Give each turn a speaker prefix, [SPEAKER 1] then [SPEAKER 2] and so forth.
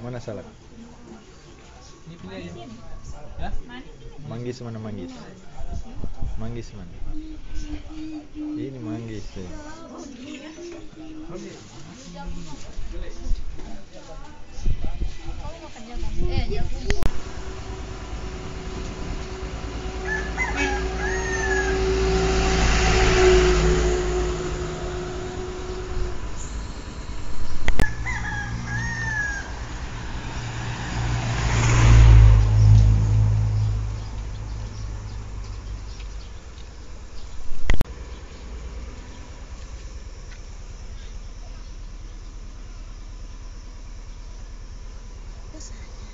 [SPEAKER 1] Mana salad? Manggis mana manggis? Manggis mana? Ini manggis. Ya.
[SPEAKER 2] Eh, cosas.